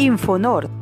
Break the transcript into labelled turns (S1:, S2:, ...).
S1: Infonort.